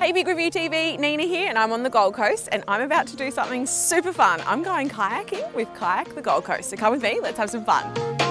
Hey Big Review TV, Nina here and I'm on the Gold Coast and I'm about to do something super fun. I'm going kayaking with Kayak the Gold Coast. So come with me, let's have some fun.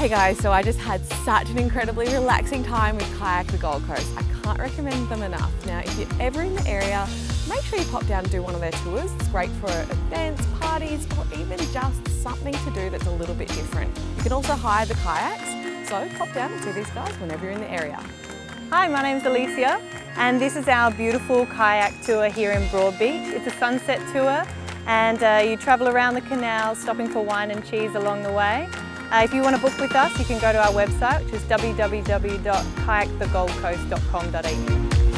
Hey guys, so I just had such an incredibly relaxing time with Kayak the Gold Coast. I can't recommend them enough. Now, if you're ever in the area, make sure you pop down and do one of their tours. It's great for events, parties, or even just something to do that's a little bit different. You can also hire the kayaks, so pop down and see these guys whenever you're in the area. Hi, my name's Alicia and this is our beautiful kayak tour here in Broadbeach. It's a sunset tour and uh, you travel around the canal stopping for wine and cheese along the way. Uh, if you want to book with us, you can go to our website, which is www.kayakthegoldcoast.com.au.